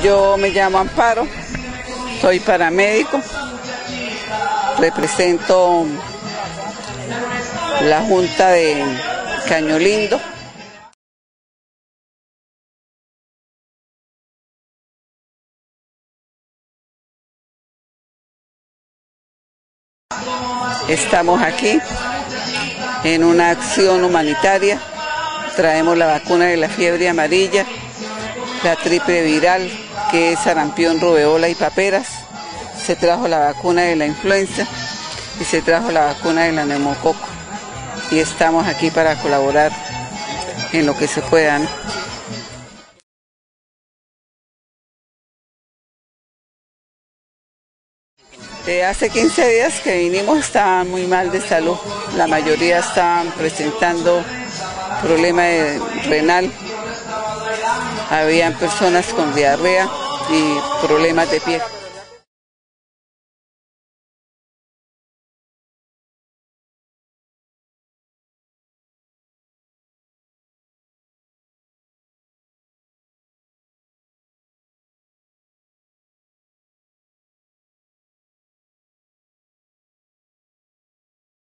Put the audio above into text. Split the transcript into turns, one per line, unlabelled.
Yo me llamo Amparo, soy paramédico, represento la Junta de Cañolindo. Estamos aquí en una acción humanitaria. Traemos la vacuna de la fiebre amarilla, la triple viral, que es sarampión, rubeola y paperas. Se trajo la vacuna de la influenza y se trajo la vacuna de la neumococo. Y estamos aquí para colaborar en lo que se pueda. Hace 15 días que vinimos estaban muy mal de salud. La mayoría estaban presentando problema de renal. Habían personas con diarrea y problemas de piel.